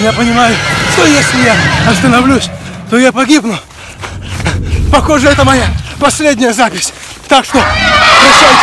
Я понимаю, что если я остановлюсь, то я погибну. Похоже, это моя последняя запись. Так что, прощайте.